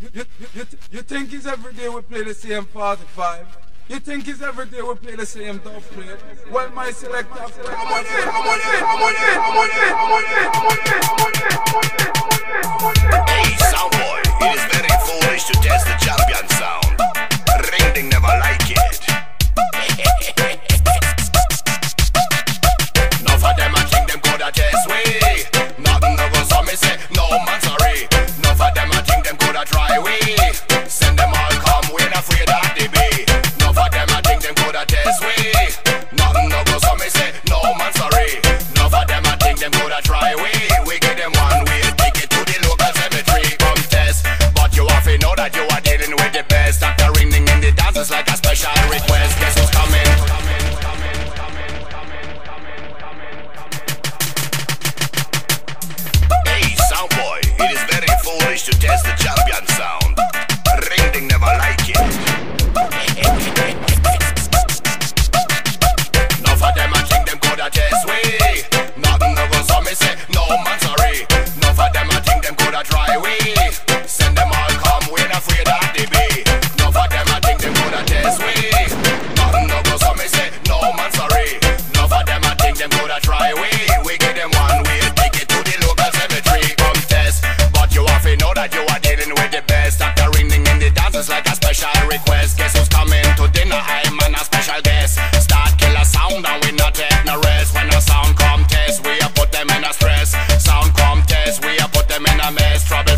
You, you, you, think it's every day we play the same 45? You think it's every day we play the same tough play? Well, my selector... Come on in, come on in, come on in, come on in, come on in, come on in, come on in. I'm mess trouble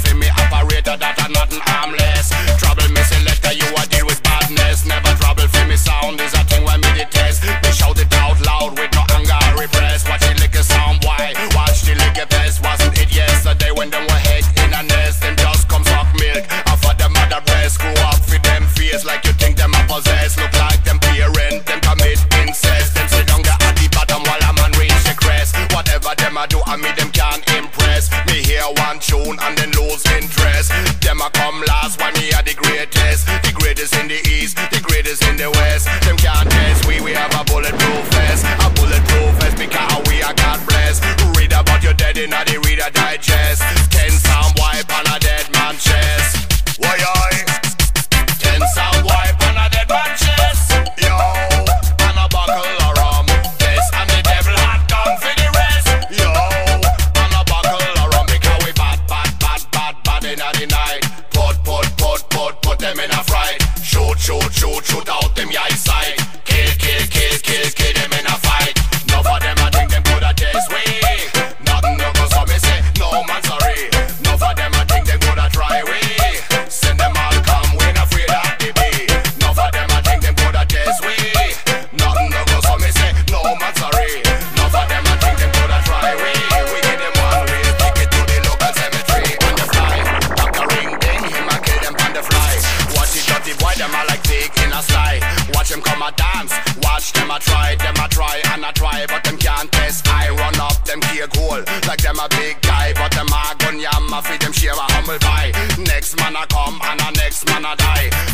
Like them a big guy, but them a gun yammer feed them share a humble pie. Next man a come and a next man a die.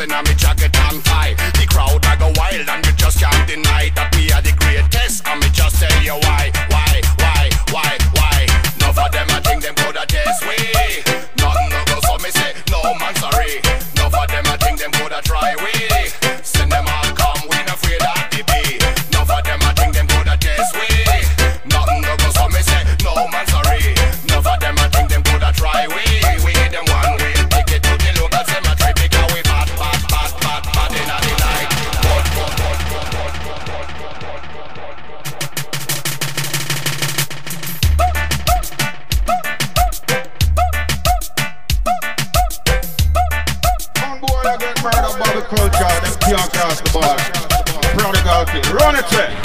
and I'm a chat can't cross the bar. Prodigal run it, check.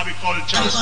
Agriculture.